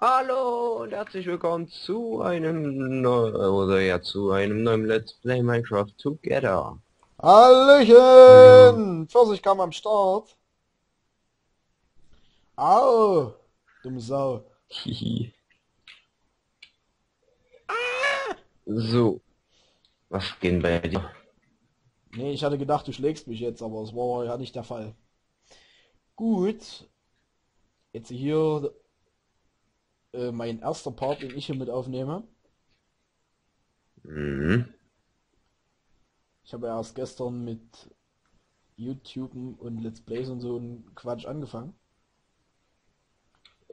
Hallo und herzlich willkommen zu einem neu oder ja zu einem neuen Let's Play Minecraft Together. Hallöchen! Pfirsich kam am Start. Au! Dumme Sau. So. Was geht bei dir? Nee, ich hatte gedacht, du schlägst mich jetzt, aber es war ja nicht der Fall. Gut. Jetzt hier äh, mein erster Part, den ich hier mit aufnehme. Mhm. Ich habe erst gestern mit YouTube und Let's Plays und so ein Quatsch angefangen.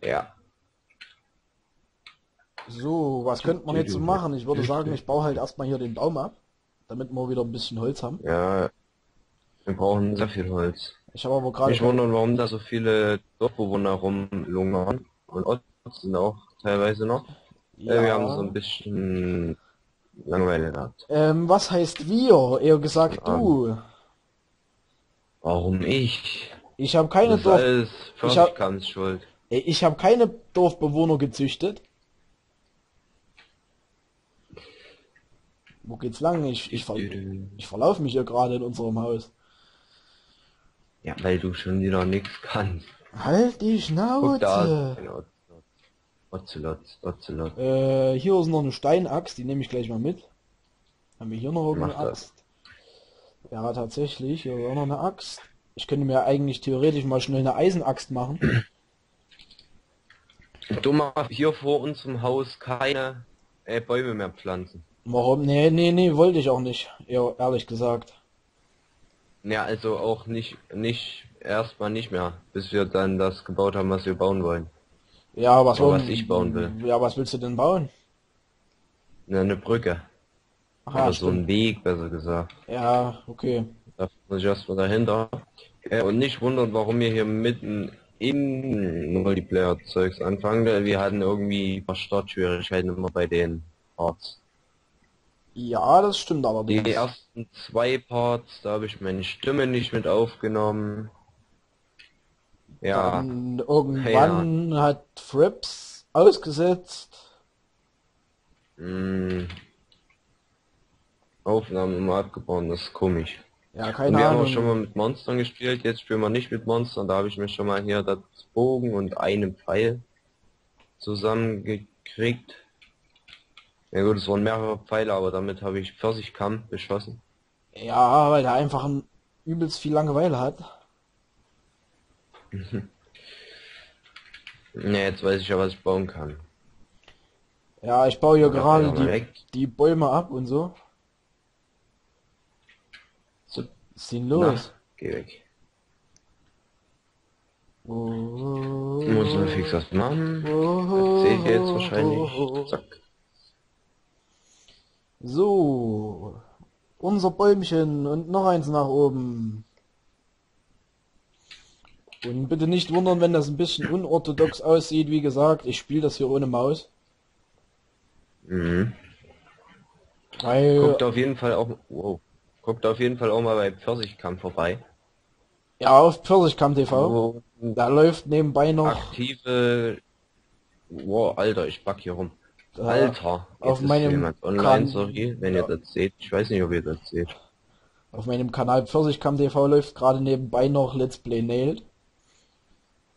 Ja. So, was könnte man jetzt so machen? Ich würde sagen, ich baue halt erstmal hier den Baum ab, damit wir wieder ein bisschen Holz haben. Ja. Wir brauchen sehr viel Holz. Ich habe aber gerade Ich wundere, warum da so viele Dorfbewohner rumlungern. Und Sind auch teilweise noch. Ja. Wir haben so ein bisschen Langeweile gehabt. Ähm, was heißt wir? Eher gesagt Ja. du. Warum ich? Ich habe keine Dorf Ich hab- Försterkams schuld. Ich habe keine Dorfbewohner gezüchtet. Wo geht's lang? Ich, ich, ver ich verlaufe mich hier gerade in unserem Haus. Ja, weil du schon wieder nichts kannst. Halt die. Schnauze. Ocelot, Ocelot. Äh, hier ist noch eine Steinaxt, die nehme ich gleich mal mit. Haben wir hier noch irgendeine das. Axt? Ja, tatsächlich, hier ist auch noch eine Axt. Ich könnte mir eigentlich theoretisch mal schnell eine Eisenaxt machen. Du machst hier vor unserem Haus keine äh, Bäume mehr pflanzen. Warum? Nee, nee, nee, wollte ich auch nicht. Ehrlich gesagt. Ja, also auch nicht, nicht, erstmal nicht mehr, bis wir dann das gebaut haben, was wir bauen wollen. Ja, was, Aber was ich bauen will. Ja, was willst du denn bauen? Na, eine Brücke. Ach, Oder ja, so ein. Weg, besser gesagt. Ja, okay. Da muss ich erstmal dahinter. Äh, und nicht wundern, warum wir hier mitten in Multiplayer-Zeugs anfangen. weil Wir hatten irgendwie Startschwierigkeiten immer bei den Parts. Ja, das stimmt Die allerdings. ersten zwei Parts, da habe ich meine Stimme nicht mit aufgenommen. Ja, Dann irgendwann hat Frips ausgesetzt. mh, Aufnahmen immer abgebrochen, das ist komisch. Ja, Und keine wir haben auch Ahnung. schon mal mit Monstern gespielt, jetzt spielen wir nicht mit Monstern, da habe ich mir schon mal hier das Bogen und einen Pfeil zusammengekriegt. Ja gut, es waren mehrere Pfeile, aber damit habe ich Pfirsichkamm beschossen. Ja, weil der einfach ein übelst viel Langeweile hat. Ja, jetzt weiß ich ja, was ich bauen kann. Ja, ich baue hier Ja, gerade ja, die, weg. die Bäume ab und so. So, Was ist denn na, los? geh weg. Oh, Ich muss nur fix was machen. Das seht ihr jetzt wahrscheinlich. Zack. So, unser Bäumchen und noch eins nach oben. Und bitte nicht wundern, wenn das ein bisschen unorthodox aussieht. Wie gesagt, ich spiele das hier ohne Maus. Mhm. Weil, Guckt auf jeden Fall auch, wow. Guckt auf jeden Fall auch mal bei Pfirsichkamm vorbei. ja, auf Pfirsichkamm TV. Wo Da läuft nebenbei noch aktive, wow, Alter, ich back hier rum. äh, Alter, auf meinem online, sorry, wenn ihr das seht. Ich weiß nicht, ob ihr das seht. auf meinem Kanal Pfirsichkamm TV läuft gerade nebenbei noch Let's Play Nailed.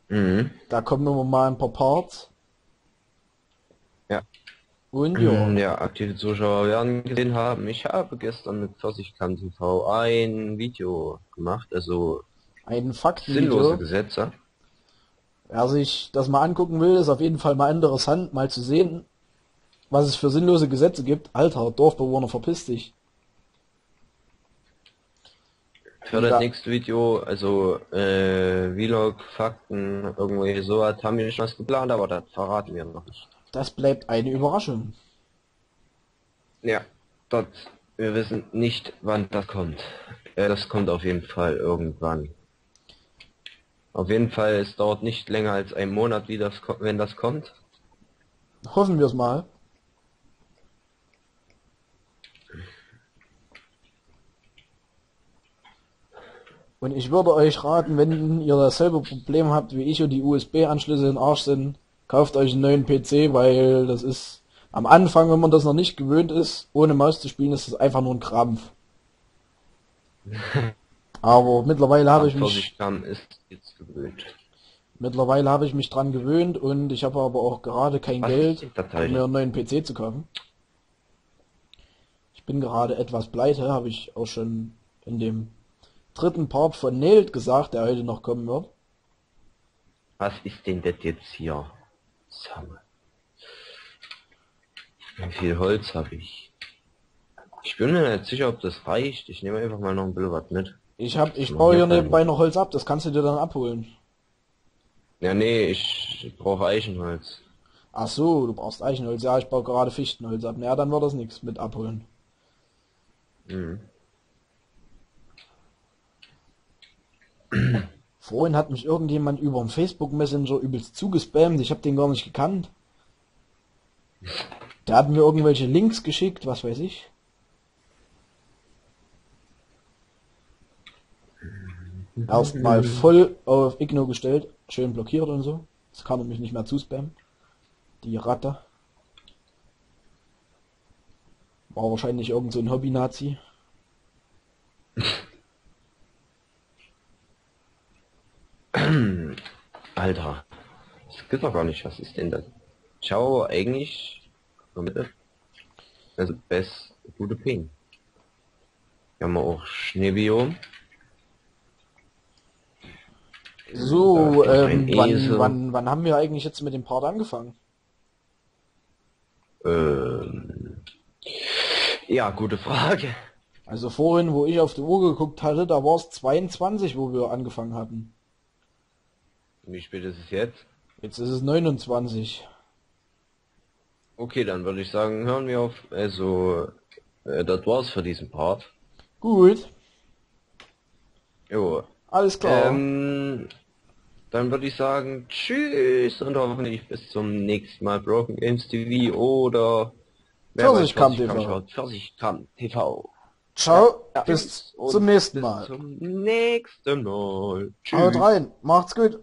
Mhm. Da kommen immer mal ein paar Parts. Ja. Und ja, Ja. ja, aktive Zuschauer werden gesehen haben. Ich habe gestern mit Pfirsichkamm TV ein Video gemacht, also ein sinnlose Faktenvideo. Gesetze. Wer sich das mal angucken will, ist auf jeden Fall mal interessant, mal zu sehen, was es für sinnlose Gesetze gibt. Alter, Dorfbewohner, verpiss dich. Für das nächste Video, also äh, Vlog, Fakten, irgendwie sowas, haben wir schon was geplant, aber das verraten wir noch nicht. Das bleibt eine Überraschung. Ja, das, wir wissen nicht, wann das kommt. Äh, das kommt auf jeden Fall irgendwann. Auf jeden Fall, es dauert nicht länger als einen Monat, wie das, wenn das kommt. Hoffen wir es mal. Und ich würde euch raten, wenn ihr dasselbe Problem habt wie ich und die USB-Anschlüsse in Arsch sind, kauft euch einen neuen PC, weil das ist am Anfang, wenn man das noch nicht gewöhnt ist, ohne Maus zu spielen, ist das einfach nur ein Krampf. Aber mittlerweile habe ich mich mittlerweile habe ich mich dran gewöhnt und ich habe aber auch gerade kein Was Geld, um mir einen neuen PC zu kaufen. Ich bin gerade etwas pleite, habe ich auch schon in dem dritten Part von Nailed gesagt, der heute noch kommen wird. Was ist denn das jetzt hier? Sag mal. Wie viel Holz habe ich? Ich bin mir nicht sicher, ob das reicht. Ich nehme einfach mal noch ein bisschen was mit. Ich hab, ich baue hier nebenbei noch Holz ab, das kannst du dir dann abholen. Ja, nee, ich brauche Eichenholz. Ach so, du brauchst Eichenholz. Ja, ich baue gerade Fichtenholz ab. Ja, dann wird das nichts mit abholen. Mhm. Vorhin hat mich irgendjemand über den Facebook Messenger übelst zugespammt. Ich habe den gar nicht gekannt. Der hat mir irgendwelche Links geschickt, was weiß ich. Erstmal voll auf Igno gestellt, schön blockiert und so. Jetzt kann mich nicht mehr zuspammen. Die Ratte. War wahrscheinlich irgend so ein Hobby-Nazi. Alter, gibt doch gar nicht. Was ist denn das? Mal bitte. Also, best gute Ping. Wir haben auch Schneebiom. So, ähm, wann, wann, wann haben wir eigentlich jetzt mit dem Part angefangen? Ähm, ja, gute Frage. Also vorhin, wo ich auf die Uhr geguckt hatte, da war es 22, wo wir angefangen hatten. Wie spät ist es jetzt? Jetzt ist es 29. Okay, dann würde ich sagen, hören wir auf. Also, äh, das war's für diesen Part. Gut, Jo. alles klar. Ähm, dann würde ich sagen, tschüss und hoffentlich bis zum nächsten Mal Broken Games TV oder Pfirsichkamm TV. Pfirsichkamm TV. Ciao, Ja, bis zum nächsten bis Mal. Zum nächsten Mal. Tschüss. Haut rein, macht's gut.